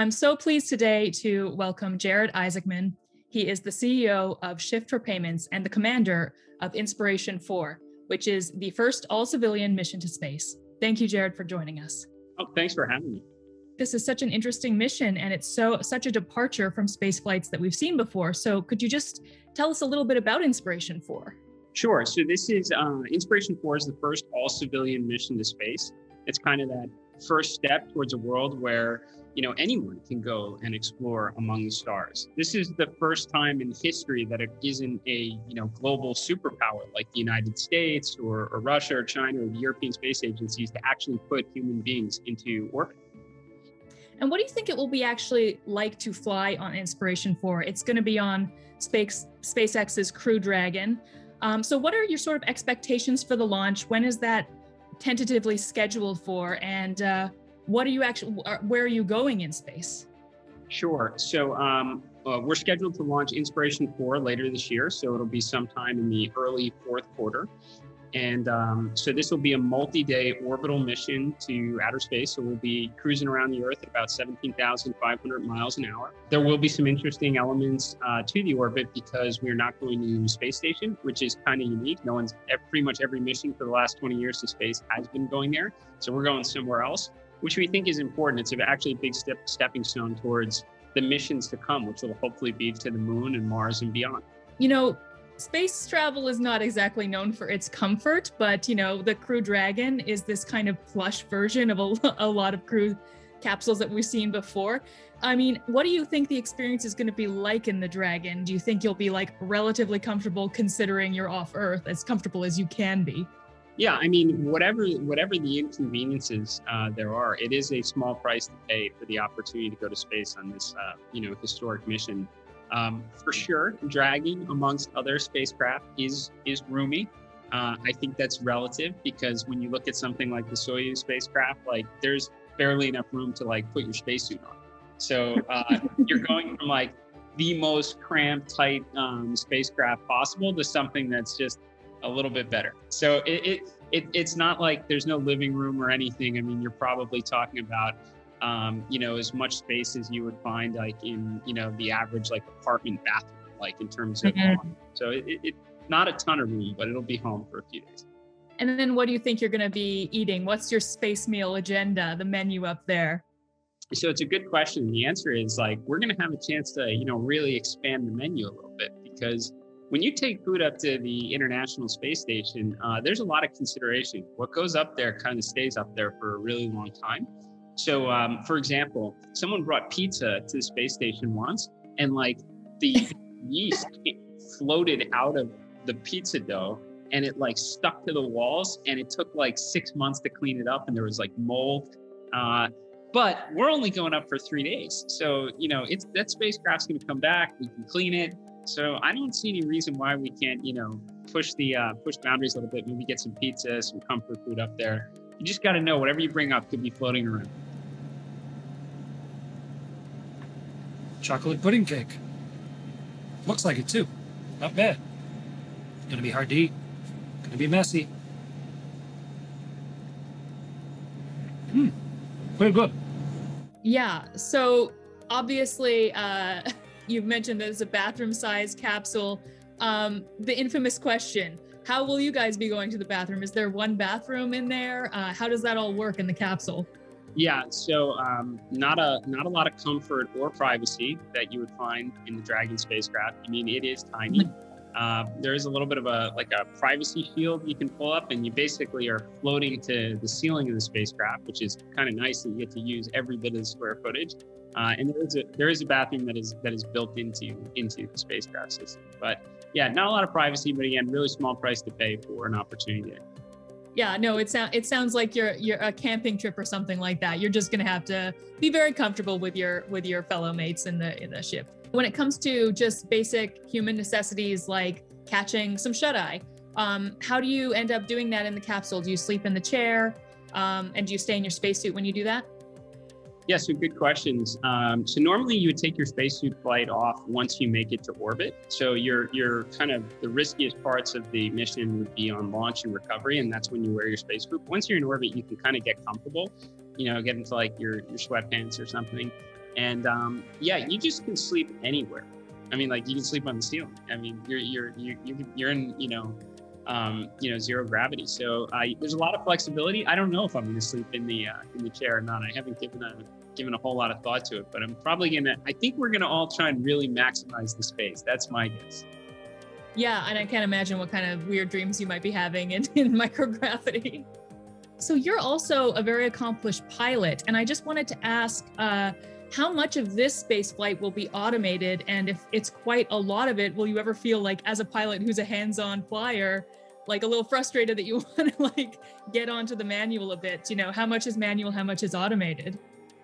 I'm so pleased today to welcome Jared Isaacman. He is the CEO of Shift4 Payments and the commander of Inspiration 4, which is the first all civilian mission to space. Thank you, Jared, for joining us. Oh, thanks for having me. This is such an interesting mission, and it's so such a departure from space flights that we've seen before. So, could you just tell us a little bit about Inspiration 4? Sure. So, this is uh, Inspiration 4 is the first all civilian mission to space. It's kind of that first step towards a world where you know anyone can go and explore among the stars. This is the first time in history that it isn't a you know global superpower like the United States or, or Russia or China or the European space agencies to actually put human beings into orbit. And what do you think it will be actually like to fly on Inspiration 4? It's going to be on Space SpaceX's Crew Dragon. Um, so, what are your sort of expectations for the launch? When is that tentatively scheduled for? And uh, what are you actually, where are you going in space? Sure. So, um, uh, we're scheduled to launch Inspiration 4 later this year. So, it'll be sometime in the early fourth quarter. And um, so this will be a multi-day orbital mission to outer space. So we'll be cruising around the Earth at about 17,500 miles an hour. There will be some interesting elements uh, to the orbit because we're not going to space station, which is kind of unique. No one's pretty much every mission for the last 20 years to space has been going there. So we're going somewhere else, which we think is important. It's actually a big step, stepping stone towards the missions to come, which will hopefully be to the moon and Mars and beyond. You know, space travel is not exactly known for its comfort, but you know, the Crew Dragon is this kind of plush version of a, a lot of crew capsules that we've seen before. I mean, what do you think the experience is going to be like in the Dragon? Do you think you'll be like relatively comfortable considering you're off Earth, as comfortable as you can be? Yeah, I mean, whatever whatever the inconveniences uh, there are, it is a small price to pay for the opportunity to go to space on this, uh, you know, historic mission. Um, for sure, Dragon amongst other spacecraft is is roomy. Uh, I think that's relative because when you look at something like the Soyuz spacecraft, like there's barely enough room to like put your spacesuit on. So uh, you're going from like the most cramped, tight um, spacecraft possible to something that's just a little bit better. So it, it, it it's not like there's no living room or anything. I mean, you're probably talking about um, you know, as much space as you would find like in, you know, the average like apartment bathroom, like in terms of, mm-hmm. so it, it, not a ton of room, but it'll be home for a few days. And then what do you think you're going to be eating? What's your space meal agenda, the menu up there? So it's a good question. The answer is like, we're going to have a chance to, you know, really expand the menu a little bit because when you take food up to the International Space Station, uh, there's a lot of consideration. What goes up there kind of stays up there for a really long time. So, um, for example, someone brought pizza to the space station once, and like the yeast floated out of the pizza dough and it like stuck to the walls and it took like six months to clean it up and there was like mold uh, but we're only going up for three days so you know it's that spacecraft's going to come back we can clean it so i don't see any reason why we can't you know push the uh, push boundaries a little bit maybe get some pizza some comfort food up there you just got to know whatever you bring up could be floating around chocolate pudding cake. Looks like it too. Not bad. Gonna be hard to eat. Gonna be messy. Hmm. Very good. Yeah. So obviously, uh, you've mentioned there's a bathroom size capsule. Um, the infamous question How will you guys be going to the bathroom? Is there one bathroom in there? Uh, how does that all work in the capsule? Yeah, so um, not a not a lot of comfort or privacy that you would find in the Dragon spacecraft. I mean, it is tiny. Uh, there is a little bit of a like a privacy shield you can pull up, and you basically are floating to the ceiling of the spacecraft, which is kind of nice that you get to use every bit of the square footage. Uh, and there is a there is a bathroom that is that is built into into the spacecraft system. But yeah, not a lot of privacy, but again, really small price to pay for an opportunity yeah no it sounds it sounds like you're you're a camping trip or something like that. You're just going to have to be very comfortable with your with your fellow mates in the in the ship. When it comes to just basic human necessities like catching some shut eye um, how do you end up doing that in the capsule? Do you sleep in the chair um, and do you stay in your spacesuit when you do that yeah, so good questions. Um, so normally you would take your spacesuit flight off once you make it to orbit. So your your kind of the riskiest parts of the mission would be on launch and recovery, and that's when you wear your spacesuit. Once you're in orbit, you can kind of get comfortable, you know, get into like your your sweatpants or something. And um, yeah, you just can sleep anywhere. I mean, like you can sleep on the ceiling. I mean, you're you're you're you're in you know, um, you know, zero gravity. So uh, there's a lot of flexibility. I don't know if I'm going to sleep in the uh, in the chair or not. I haven't given a given a whole lot of thought to it, but I'm probably gonna. I think we're gonna all try and really maximize the space. That's my guess. Yeah, and I can't imagine what kind of weird dreams you might be having in, in microgravity. So you're also a very accomplished pilot, and I just wanted to ask uh, how much of this space flight will be automated, and if it's quite a lot of it, will you ever feel like, as a pilot who's a hands-on flyer, like a little frustrated that you want to like get onto the manual a bit? You know, how much is manual, how much is automated?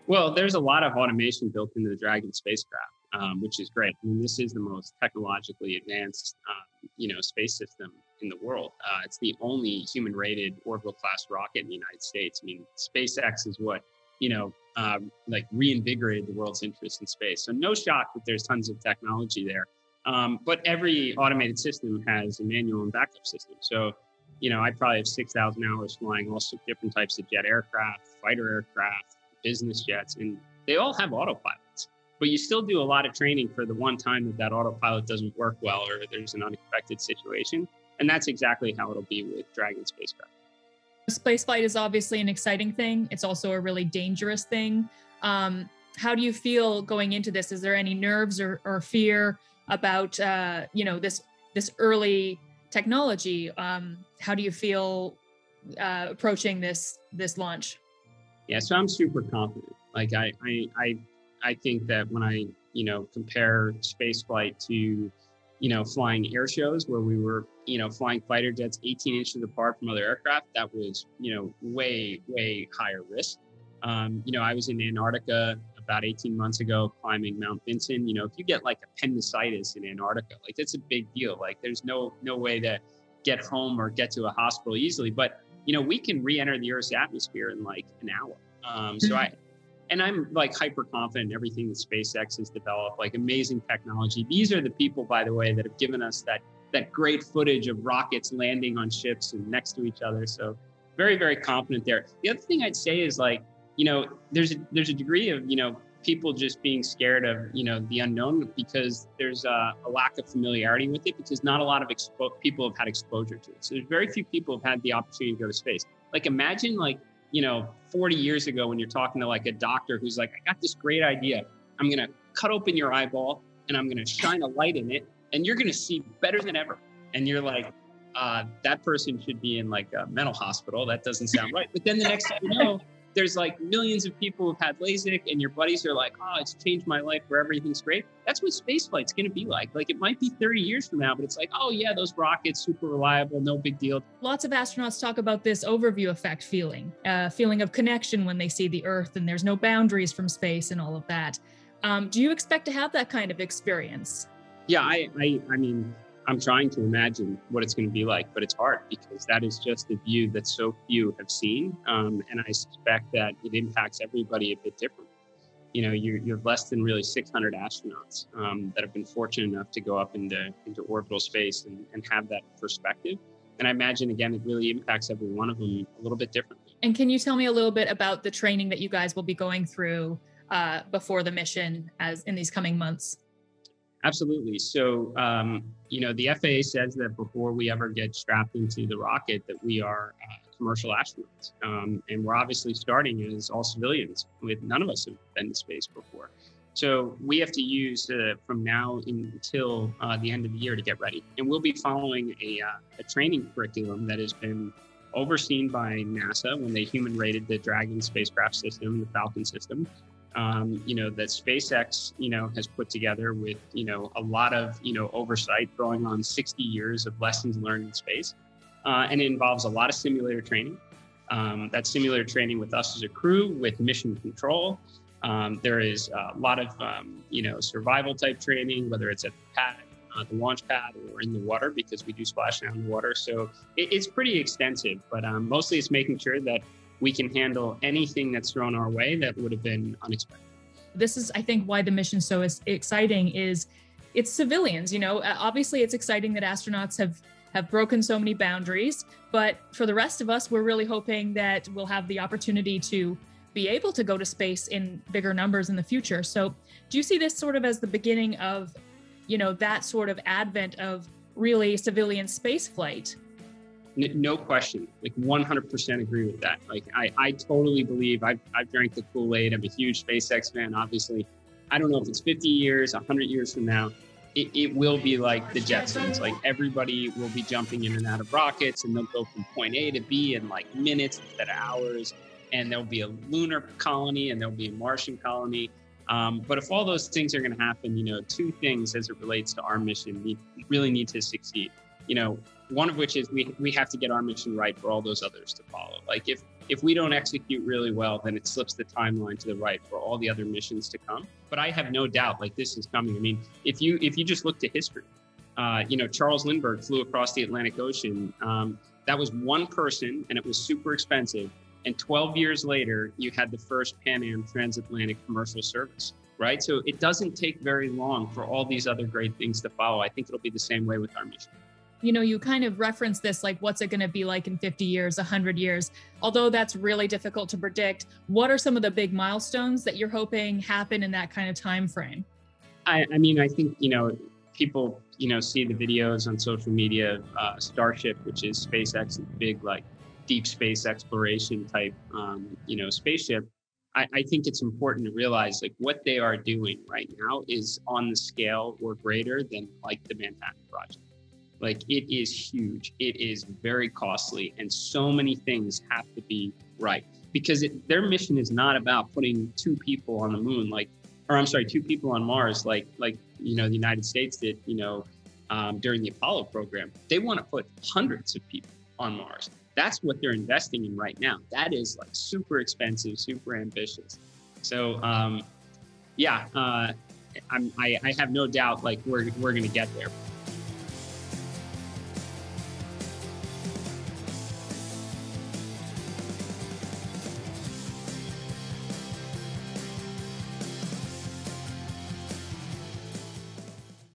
Well, there's a lot of automation built into the Dragon spacecraft, um, which is great. I mean, this is the most technologically advanced, um, you know, space system in the world. Uh, it's the only human-rated orbital class rocket in the United States. I mean, SpaceX is what you know, um, like reinvigorated the world's interest in space. So no shock that there's tons of technology there. Um, but every automated system has a manual and backup system. So, you know, I probably have 6,000 hours flying all different types of jet aircraft, fighter aircraft, business jets, and they all have autopilots. But you still do a lot of training for the one time that that autopilot doesn't work well or there's an unexpected situation. And that's exactly how it'll be with Dragon spacecraft. Spaceflight is obviously an exciting thing. It's also a really dangerous thing. Um, how do you feel going into this? Is there any nerves or, or fear about uh, you know this this early technology? Um, how do you feel uh, approaching this this launch? Yeah, so I'm super confident. Like I I I, I think that when I you know compare spaceflight to you know, flying air shows where we were, you know, flying fighter jets 18 inches apart from other aircraft. That was, you know, way, way higher risk. Um, you know, I was in Antarctica about 18 months ago climbing Mount Vinson. You know, if you get like appendicitis in Antarctica, like that's a big deal. Like there's no no way to get home or get to a hospital easily. But you know, we can re-enter the Earth's atmosphere in like an hour. Um, so I and I'm like hyper confident in everything that SpaceX has developed, like amazing technology. These are the people, by the way, that have given us that that great footage of rockets landing on ships and next to each other. So very, very confident there. The other thing I'd say is like, you know, there's a, there's a degree of, you know, people just being scared of, you know, the unknown because there's a, a lack of familiarity with it because not a lot of expo- people have had exposure to it. So there's very few people have had the opportunity to go to space. Like imagine like you know, 40 years ago when you're talking to like a doctor who's like, I got this great idea. I'm to cut open your eyeball and I'm to shine a light in it and you're to see better than ever. And you're like, uh, that person should be in like a mental hospital. That doesn't sound right. But then the next thing you know, there's like millions of people who've had LASIK and your buddies are like, oh, it's changed my life where everything's great. That's what spaceflight's going to be like. Like it might be 30 years from now, but it's like, oh, yeah, those rockets, super reliable, no big deal. Lots of astronauts talk about this overview effect feeling, uh, feeling of connection when they see the Earth and there's no boundaries from space and all of that. Um, do you expect to have that kind of experience? Yeah, I, I, I mean, I'm trying to imagine what it's going to be like, but it's hard because that is just a view that so few have seen. Um, and I suspect that it impacts everybody a bit differently. You know, you're, you're less than really 600 astronauts um, that have been fortunate enough to go up into, into orbital space and, and have that perspective. And I imagine, again, it really impacts every one of them a little bit differently. And can you tell me a little bit about the training that you guys will be going through uh, before the mission as in these coming months? Absolutely. So, um, you know, the FAA says that before we ever get strapped into the rocket, that we are uh, commercial astronauts, um, and we're obviously starting as all civilians. With none of us have been to space before, so we have to use uh, from now until uh, the end of the year to get ready, and we'll be following a, uh, a training curriculum that has been overseen by NASA when they human rated the Dragon spacecraft system, the Falcon system um, you know, that SpaceX, you know, has put together with, you know, a lot of, you know, oversight going on 60 years of lessons learned in space. Uh, and it involves a lot of simulator training. Um, that simulator training with us as a crew, with mission control. Um, there is a lot of, um, you know, survival type training, whether it's at the pad, uh, the launch pad, or in the water, because we do splash down in the water. So it, it's pretty extensive, but um, mostly it's making sure that we can handle anything that's thrown our way that would have been unexpected. This is, I think, why the mission so is exciting is it's civilians. You know, uh, obviously it's exciting that astronauts have have broken so many boundaries, but for the rest of us, we're really hoping that we'll have the opportunity to be able to go to space in bigger numbers in the future. So, do you see this sort of as the beginning of, you know, that sort of advent of really civilian space flight? No question. Like 100% agree with that. Like i, I totally believe I've, I've drank the kool-aid. I'm a huge spacex fan obviously. I don't know if it's 50 years 100 years from now it, it will be like the jetsons. Like everybody will be jumping in and out of rockets and they'll go from point a to b in like minutes instead of hours. And there'll be a lunar colony and there'll be a martian colony. Um, but if all those things are going to happen you know two things as it relates to our mission we really need to succeed. You know one of which is we, we have to get our mission right for all those others to follow. Like if if we don't execute really well, then it slips the timeline to the right for all the other missions to come. But I have no doubt like this is coming. I mean, if you if you just look to history, uh, you know, Charles Lindbergh flew across the Atlantic Ocean. Um, that was one person, and it was super expensive. And 12 years later, you had the first Pan Am transatlantic commercial service, right? So it doesn't take very long for all these other great things to follow. I think it'll be the same way with our mission you know you kind of reference this like what's it going to be like in 50 years 100 years? Although that's really difficult to predict what are some of the big milestones that you're hoping happen in that kind of time frame i, I mean i think you know people you know see the videos on social media uh, starship which is spacex's big like deep space exploration type um, you know spaceship. I, I think it's important to realize like what they are doing right now is on the scale or greater than like the manhattan project like it is huge. It is very costly, and so many things have to be right because it, their mission is not about putting two people on the moon, like, or I'm sorry, two people on Mars, like like you know the United States did, you know, um, during the Apollo program. They want to put hundreds of people on Mars. That's what they're investing in right now. That is like super expensive, super ambitious. So um, yeah, uh, I, I have no doubt like we're we're gonna get there.